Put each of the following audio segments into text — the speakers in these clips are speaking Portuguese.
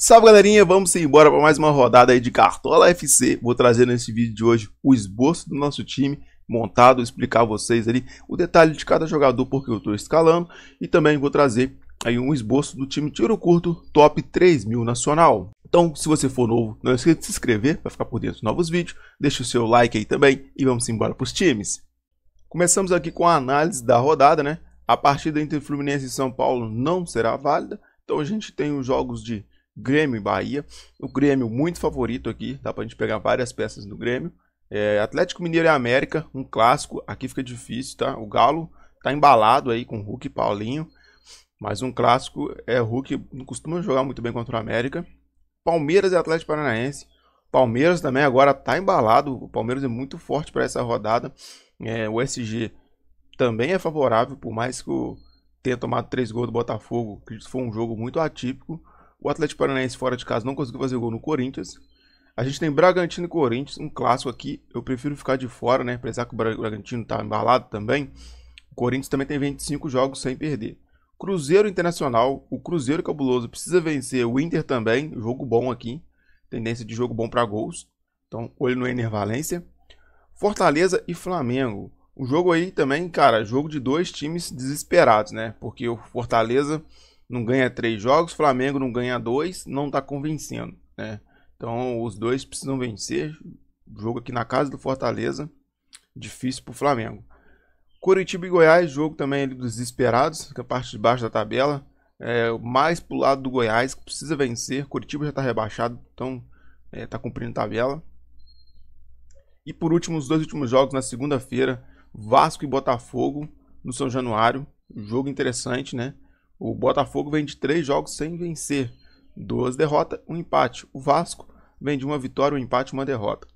Salve galerinha, vamos embora para mais uma rodada aí de Cartola FC. Vou trazer nesse vídeo de hoje o esboço do nosso time montado, explicar a vocês ali o detalhe de cada jogador porque eu estou escalando e também vou trazer aí um esboço do time tiro curto top 3000 nacional. Então, se você for novo, não esqueça de se inscrever para ficar por dentro de novos vídeos, deixa o seu like aí também e vamos embora para os times. Começamos aqui com a análise da rodada, né? A partida entre Fluminense e São Paulo não será válida, então a gente tem os jogos de Grêmio e Bahia. O Grêmio muito favorito aqui, dá pra gente pegar várias peças do Grêmio. É, Atlético Mineiro e América, um clássico, aqui fica difícil, tá? O Galo tá embalado aí com Hulk e Paulinho, mas um clássico é Hulk, não costuma jogar muito bem contra o América. Palmeiras e Atlético Paranaense. Palmeiras também agora tá embalado, o Palmeiras é muito forte para essa rodada. É, o SG também é favorável, por mais que o tenha tomado três gols do Botafogo, que foi um jogo muito atípico. O Atlético Paranaense fora de casa não conseguiu fazer gol no Corinthians. A gente tem Bragantino e Corinthians, um clássico aqui. Eu prefiro ficar de fora, né? Apesar que o Bragantino tá embalado também. O Corinthians também tem 25 jogos sem perder. Cruzeiro Internacional, o Cruzeiro Cabuloso precisa vencer. O Inter também, jogo bom aqui. Tendência de jogo bom para gols. Então, olho no Ener Valência. Fortaleza e Flamengo. O jogo aí também, cara, jogo de dois times desesperados, né? Porque o Fortaleza não ganha três jogos, Flamengo não ganha dois, não tá convencendo, né? Então os dois precisam vencer. Jogo aqui na casa do Fortaleza, difícil pro Flamengo. Curitiba e Goiás, jogo também ali dos desesperados, que é a parte de baixo da tabela. É, mais pro lado do Goiás, que precisa vencer. Curitiba já tá rebaixado, então é, tá cumprindo tabela. E por último, os dois últimos jogos na segunda-feira, Vasco e Botafogo no São Januário. Jogo interessante, né? O Botafogo vem de três jogos sem vencer. Duas derrotas, um empate. O Vasco vem de uma vitória, um empate uma derrota.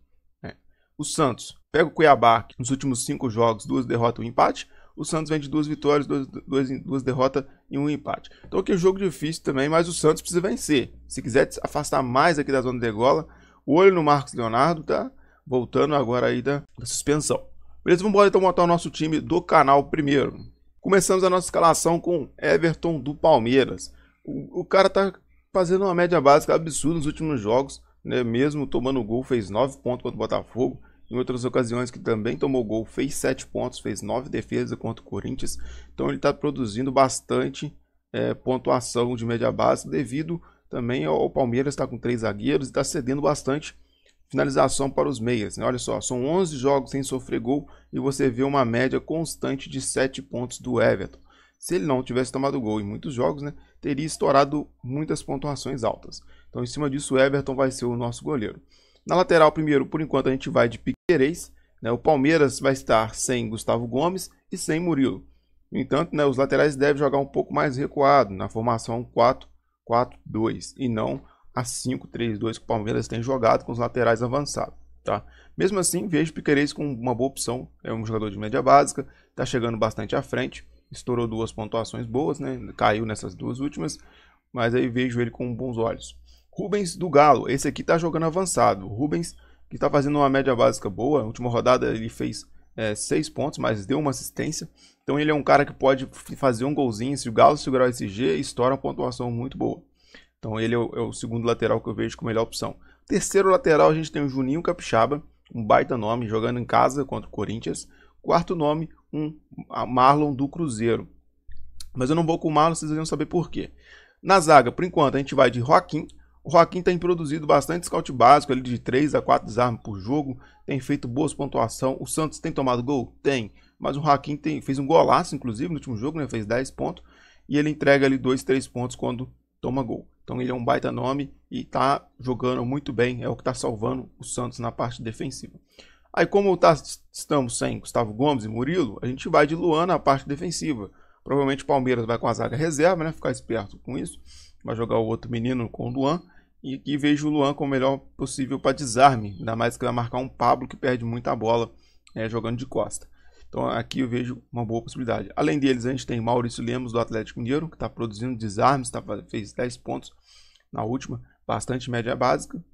É. O Santos pega o Cuiabá, nos últimos cinco jogos, duas derrotas um empate. O Santos vem de duas vitórias, duas, duas, duas derrotas e um empate. Então aqui é um jogo difícil também, mas o Santos precisa vencer. Se quiser afastar mais aqui da zona de gola, o olho no Marcos Leonardo, tá? Voltando agora aí da, da suspensão. Beleza, vamos embora então montar o nosso time do canal primeiro. Começamos a nossa escalação com Everton do Palmeiras. O, o cara tá fazendo uma média básica absurda nos últimos jogos, né? Mesmo tomando gol, fez 9 pontos contra o Botafogo. Em outras ocasiões que também tomou gol, fez 7 pontos, fez 9 defesas contra o Corinthians. Então ele está produzindo bastante é, pontuação de média básica devido também ao Palmeiras estar tá com três zagueiros e está cedendo bastante finalização para os meias. Né? Olha só, são 11 jogos sem sofrer gol e você vê uma média constante de 7 pontos do Everton. Se ele não tivesse tomado gol em muitos jogos, né, teria estourado muitas pontuações altas. Então, em cima disso, o Everton vai ser o nosso goleiro. Na lateral, primeiro, por enquanto, a gente vai de Piquerez. Né, o Palmeiras vai estar sem Gustavo Gomes e sem Murilo. No entanto, né, os laterais devem jogar um pouco mais recuado, na formação 4-4-2, e não a 5-3-2 que o Palmeiras tem jogado com os laterais avançados. Tá? Mesmo assim, vejo Piqueires com uma boa opção. É um jogador de média básica, está chegando bastante à frente. Estourou duas pontuações boas, né? caiu nessas duas últimas, mas aí vejo ele com bons olhos. Rubens do Galo, esse aqui está jogando avançado. Rubens, que está fazendo uma média básica boa, na última rodada ele fez é, seis pontos, mas deu uma assistência. Então ele é um cara que pode fazer um golzinho. Se o Galo segurar esse G, estoura uma pontuação muito boa. Então ele é o, é o, segundo lateral que eu vejo como melhor opção. Terceiro lateral a gente tem o Juninho Capixaba, um baita nome, jogando em casa contra o Corinthians. Quarto nome, um Marlon do Cruzeiro. Mas eu não vou com o Marlon, vocês vão saber por quê. Na zaga, por enquanto, a gente vai de Joaquim. O Joaquim tem produzido bastante scout básico, ali de 3 a 4 desarmes por jogo, tem feito boas pontuações. O Santos tem tomado gol? Tem. Mas o Joaquim tem, fez um golaço, inclusive, no último jogo, né? fez 10 pontos. E ele entrega ali 2, 3 pontos quando toma gol. Então ele é um baita nome e está jogando muito bem, é o que está salvando o Santos na parte defensiva. Aí como tá, estamos sem Gustavo Gomes e Murilo, a gente vai de Luan na parte defensiva. Provavelmente o Palmeiras vai com a zaga reserva, né? Ficar esperto com isso. Vai jogar o outro menino com o Luan. E aqui vejo o Luan como o melhor possível para desarme. Ainda mais que vai marcar um Pablo que perde muita bola é, jogando de costa. Então aqui eu vejo uma boa possibilidade. Além deles, a gente tem Maurício Lemos do Atlético Mineiro, que está produzindo desarmes, tá, fez 10 pontos na última, bastante média básica.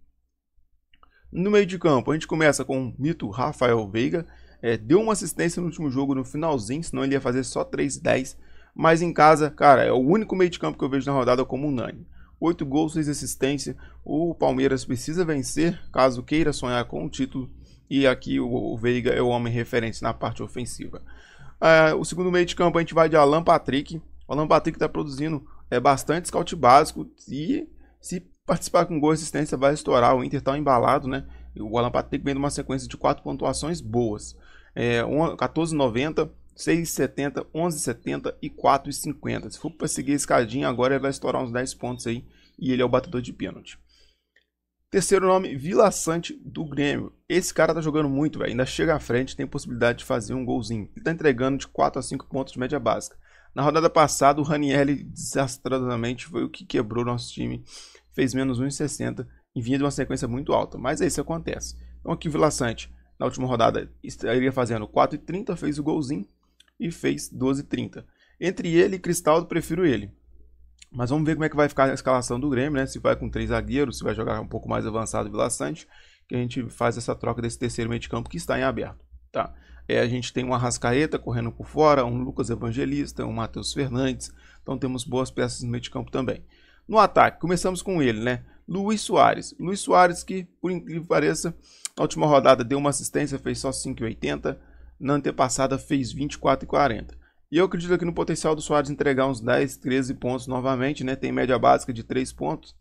No meio de campo, a gente começa com o mito Rafael Veiga. É, deu uma assistência no último jogo no finalzinho, senão ele ia fazer só 3-10. Mas em casa, cara, é o único meio de campo que eu vejo na rodada como unânime. 8 gols, 6 assistência. O Palmeiras precisa vencer caso queira sonhar com o título. E aqui o, o Veiga é o homem referente na parte ofensiva. É, o segundo meio de campo a gente vai de Alan Patrick. O Alan Patrick está produzindo é, bastante scout básico e se participar com gol assistência vai estourar. O Inter está embalado, né? O Alan Patrick vem de uma sequência de quatro pontuações boas. É, 14,90, 6,70, 11,70 e 4,50. Se for para seguir a escadinha, agora ele vai estourar uns 10 pontos aí. E ele é o batedor de pênalti. Terceiro nome, Vila Sante do Grêmio. Esse cara tá jogando muito. Ainda chega à frente, tem possibilidade de fazer um golzinho. Ele tá entregando de 4 a 5 pontos de média básica. Na rodada passada, o Ranielli desastrosamente foi o que quebrou nosso time. Fez menos 1,60 e vinha de uma sequência muito alta. Mas é isso que acontece. Então aqui o Vila Sante, na última rodada, estaria fazendo 4,30, fez o golzinho e fez 12,30. Entre ele e Cristaldo, prefiro ele. Mas vamos ver como é que vai ficar a escalação do Grêmio, né? Se vai com três zagueiros, se vai jogar um pouco mais avançado o Vila Sante, que a gente faz essa troca desse terceiro meio de campo que está em aberto, tá? É, a gente tem um Arrascaeta correndo por fora, um Lucas Evangelista, um Matheus Fernandes, então temos boas peças no meio de campo também. No ataque, começamos com ele, né? Luiz Soares. Luiz Soares que, por incrível que pareça, na última rodada deu uma assistência, fez só 5,80, na antepassada fez 24,40. E eu acredito aqui no potencial do Soares entregar uns 10, 13 pontos novamente, né? Tem média básica de 3 pontos.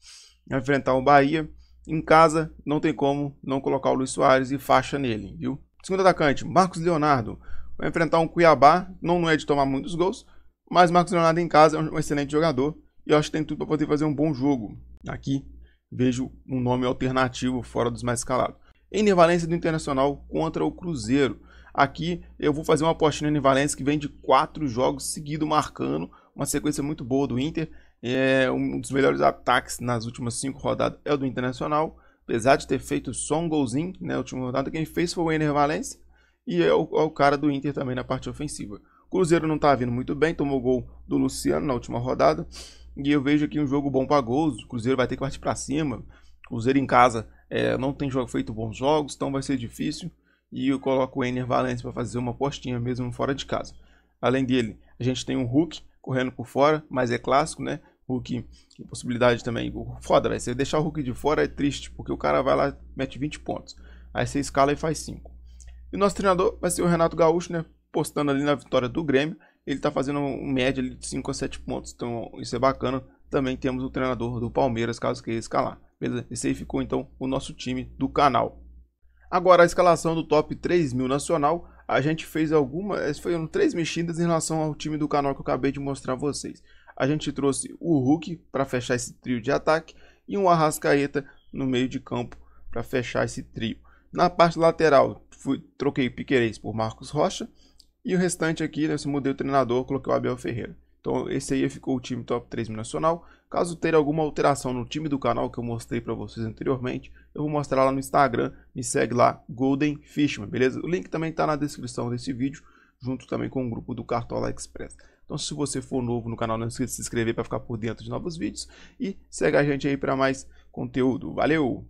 Vai enfrentar o Bahia. Em casa, não tem como não colocar o Luiz Soares e faixa nele, viu? Segundo atacante, Marcos Leonardo. Vai enfrentar um Cuiabá. Não, é de tomar muitos gols. Mas Marcos Leonardo em casa é um excelente jogador. E eu acho que tem tudo para poder fazer um bom jogo. Aqui vejo um nome alternativo fora dos mais escalados. Em Valência do Internacional contra o Cruzeiro. Aqui eu vou fazer uma apostinha no Valência que vem de quatro jogos seguidos marcando, uma sequência muito boa do Inter. É um dos melhores ataques nas últimas cinco rodadas é o do Internacional. Apesar de ter feito só um golzinho, né? A última rodada quem fez foi o Ener Valência. E é o, é o, cara do Inter também na parte ofensiva. Cruzeiro não está vindo muito bem, tomou gol do Luciano na última rodada. E eu vejo aqui um jogo bom para gols. O Cruzeiro vai ter que partir para cima. O Cruzeiro em casa é, não tem jogo, feito bons jogos, então vai ser difícil e eu coloco o Ener Valencia para fazer uma postinha mesmo fora de casa. Além dele, a gente tem um Hulk correndo por fora, mas é clássico, né? Hulk possibilidade também. Foda, velho. Você deixar o Hulk de fora é triste, porque o cara vai lá mete 20 pontos. Aí você escala e faz 5. E o nosso treinador vai ser o Renato Gaúcho, né? Postando ali na vitória do Grêmio. Ele tá fazendo um média de 5 a 7 pontos. Então isso é bacana. Também temos o treinador do Palmeiras, caso queira escalar. Beleza? Esse aí ficou então o nosso time do canal. Agora, a escalação do top 3000 nacional, a gente fez algumas, foram três mexidas em relação ao time do canal que eu acabei de mostrar a vocês. A gente trouxe o Hulk para fechar esse trio de ataque e um Arrascaeta no meio de campo para fechar esse trio. Na parte lateral, fui, troquei Piquerez por Marcos Rocha e o restante aqui, nesse mudei o treinador, coloquei o Abel Ferreira. Então esse aí ficou o time top 3 nacional. Caso tenha alguma alteração no time do canal que eu mostrei para vocês anteriormente, eu vou mostrar lá no Instagram. Me segue lá, Golden Fishman, beleza? O link também está na descrição desse vídeo, junto também com o grupo do Cartola Express. Então se você for novo no canal, não esqueça de se inscrever para ficar por dentro de novos vídeos. E segue a gente aí para mais conteúdo. Valeu!